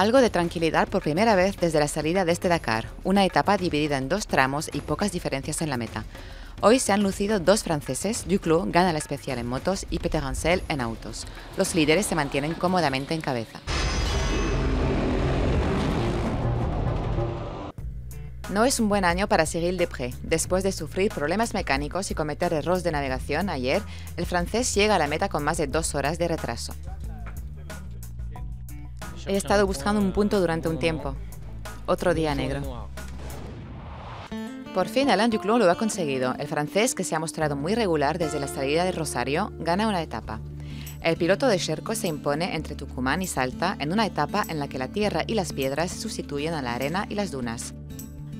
Algo de tranquilidad por primera vez desde la salida de este Dakar, una etapa dividida en dos tramos y pocas diferencias en la meta. Hoy se han lucido dos franceses, Duclos gana la especial en motos y Peter Ansel en autos. Los líderes se mantienen cómodamente en cabeza. No es un buen año para Cyril Depré. Después de sufrir problemas mecánicos y cometer errores de navegación ayer, el francés llega a la meta con más de dos horas de retraso. He estado buscando un punto durante un tiempo. Otro día negro. Por fin Alain Duclos lo ha conseguido. El francés, que se ha mostrado muy regular desde la salida de Rosario, gana una etapa. El piloto de Sherco se impone entre Tucumán y Salta en una etapa en la que la tierra y las piedras sustituyen a la arena y las dunas.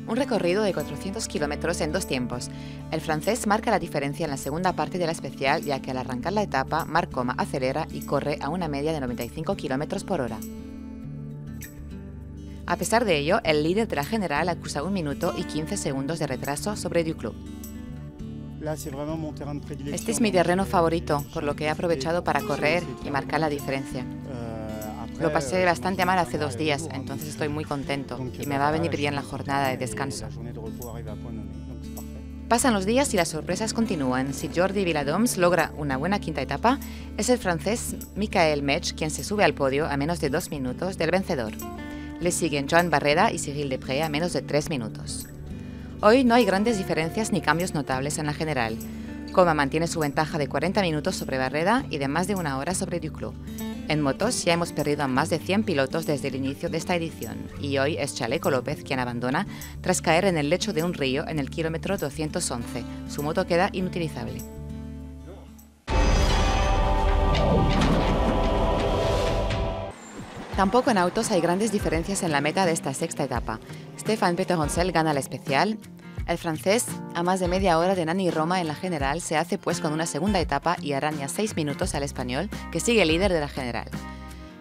Un recorrido de 400 kilómetros en dos tiempos. El francés marca la diferencia en la segunda parte de la especial, ya que al arrancar la etapa, Marc Coma acelera y corre a una media de 95 kilómetros por hora. A pesar de ello, el líder de la general acusa un minuto y 15 segundos de retraso sobre Duclos. Este es mi terreno favorito, por lo que he aprovechado para correr y marcar la diferencia. Lo pasé bastante mal hace dos días, entonces estoy muy contento y me va a venir bien la jornada de descanso. Pasan los días y las sorpresas continúan. Si Jordi Villadoms logra una buena quinta etapa, es el francés Michael Mech quien se sube al podio a menos de dos minutos del vencedor. Le siguen Joan Barrera y Cyril Depré a menos de tres minutos. Hoy no hay grandes diferencias ni cambios notables en la general. Coma mantiene su ventaja de 40 minutos sobre Barrera y de más de una hora sobre Duclos. En motos ya hemos perdido a más de 100 pilotos desde el inicio de esta edición y hoy es Chaleco López quien abandona tras caer en el lecho de un río en el kilómetro 211. Su moto queda inutilizable. Tampoco en autos hay grandes diferencias en la meta de esta sexta etapa. Stefan Peter gana la especial. El francés, a más de media hora de Nani Roma en la general, se hace pues con una segunda etapa y araña seis minutos al español, que sigue líder de la general.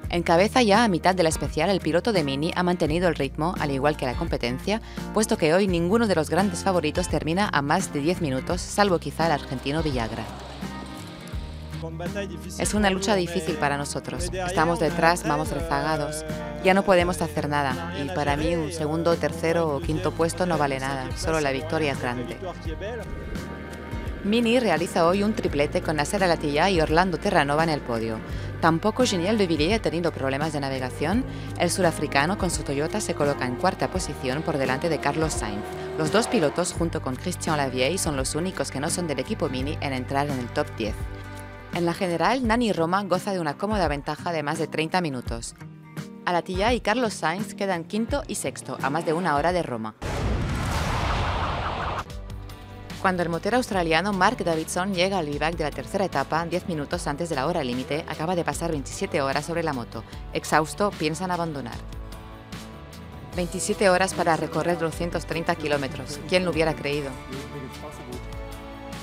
En cabeza ya a mitad de la especial, el piloto de Mini ha mantenido el ritmo, al igual que la competencia, puesto que hoy ninguno de los grandes favoritos termina a más de 10 minutos, salvo quizá el argentino Villagra. Es una lucha difícil para nosotros. Estamos detrás, vamos rezagados. Ya no podemos hacer nada. Y para mí un segundo, tercero o quinto puesto no vale nada. Solo la victoria es grande. Mini realiza hoy un triplete con Nasser Alatilla y Orlando Terranova en el podio. Tampoco Geniel de Villiers ha tenido problemas de navegación. El surafricano con su Toyota se coloca en cuarta posición por delante de Carlos Sainz. Los dos pilotos junto con Christian Lavieille son los únicos que no son del equipo Mini en entrar en el top 10. En la general, Nani Roma goza de una cómoda ventaja de más de 30 minutos. Alatilla y Carlos Sainz quedan quinto y sexto, a más de una hora de Roma. Cuando el motero australiano Mark Davidson llega al vivac de la tercera etapa, 10 minutos antes de la hora límite, acaba de pasar 27 horas sobre la moto. Exhausto, piensan abandonar. 27 horas para recorrer 230 kilómetros. ¿Quién lo hubiera creído?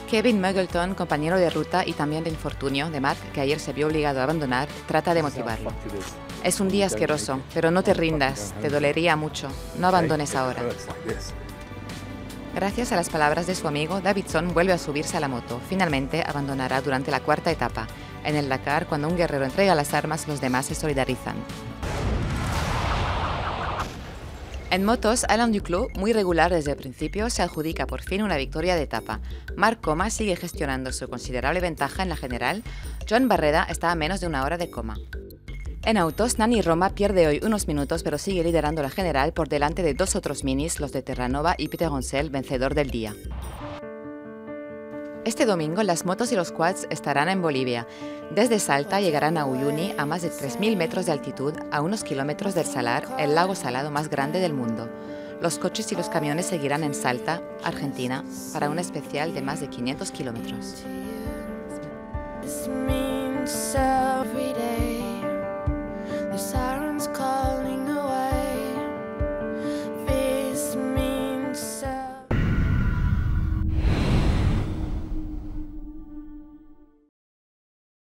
Kevin Muggleton, compañero de ruta y también de infortunio de Mark, que ayer se vio obligado a abandonar, trata de motivarlo. Es un día asqueroso, pero no te rindas, te dolería mucho. No abandones ahora. Gracias a las palabras de su amigo, Davidson vuelve a subirse a la moto. Finalmente abandonará durante la cuarta etapa. En el Dakar, cuando un guerrero entrega las armas, los demás se solidarizan. En motos, Alain Duclos, muy regular desde el principio, se adjudica por fin una victoria de etapa. Marc Coma sigue gestionando su considerable ventaja en la general. Joan Barreda está a menos de una hora de coma. En autos, Nani Roma pierde hoy unos minutos pero sigue liderando la general por delante de dos otros minis, los de Terranova y Peter Roncel, vencedor del día. Este domingo las motos y los quads estarán en Bolivia. Desde Salta llegarán a Uyuni a más de 3.000 metros de altitud, a unos kilómetros del Salar, el lago salado más grande del mundo. Los coches y los camiones seguirán en Salta, Argentina, para un especial de más de 500 kilómetros.